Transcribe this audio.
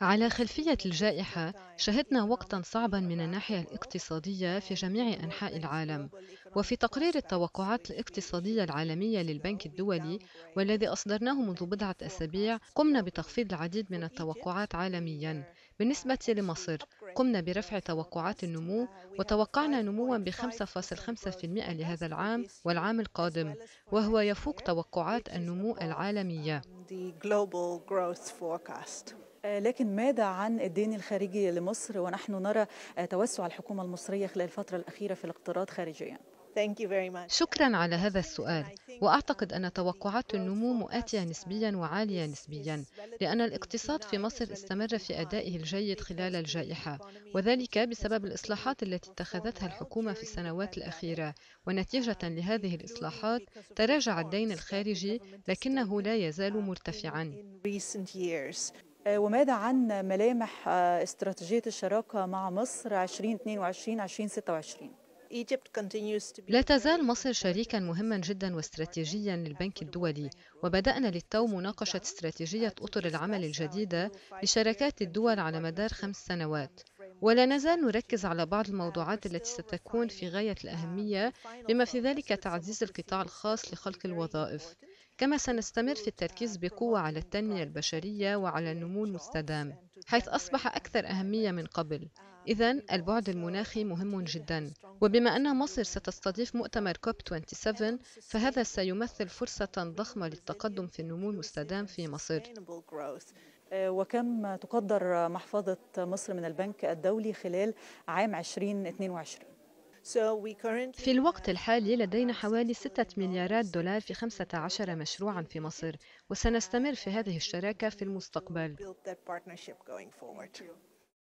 على خلفية الجائحة شهدنا وقتا صعبا من الناحية الاقتصادية في جميع أنحاء العالم. وفي تقرير التوقعات الاقتصادية العالمية للبنك الدولي والذي أصدرناه منذ بضعة أسابيع قمنا بتخفيض العديد من التوقعات عالميا. بالنسبة لمصر قمنا برفع توقعات النمو وتوقعنا نموا ب 5.5% لهذا العام والعام القادم وهو يفوق توقعات النمو العالمية. لكن ماذا عن الدين الخارجي لمصر؟ ونحن نرى توسع الحكومة المصرية خلال الفترة الأخيرة في الاقتراض خارجيا. شكرا على هذا السؤال. وأعتقد أن توقعات النمو مؤاتية نسبيا وعالية نسبيا لأن الاقتصاد في مصر استمر في أدائه الجيد خلال الجائحة. وذلك بسبب الإصلاحات التي اتخذتها الحكومة في السنوات الأخيرة. ونتيجة لهذه الإصلاحات تراجع الدين الخارجي لكنه لا يزال مرتفعا. وماذا عن ملامح استراتيجية الشراكة مع مصر 2022-2026؟ لا تزال مصر شريكا مهما جدا واستراتيجيا للبنك الدولي وبدأنا للتو مناقشة استراتيجية أطر العمل الجديدة لشراكات الدول على مدار خمس سنوات. ولا نزال نركز على بعض الموضوعات التي ستكون في غاية الأهمية بما في ذلك تعزيز القطاع الخاص لخلق الوظائف. كما سنستمر في التركيز بقوة على التنمية البشرية وعلى النمو المستدام حيث أصبح أكثر أهمية من قبل. إذا البعد المناخي مهم جدا. وبما أن مصر ستستضيف مؤتمر كوب 27 فهذا سيمثل فرصة ضخمة للتقدم في النمو المستدام في مصر. وكم تقدر محفظة مصر من البنك الدولي خلال عام 2022 في الوقت الحالي لدينا حوالي 6 مليارات دولار في 15 مشروعا في مصر وسنستمر في هذه الشراكة في المستقبل.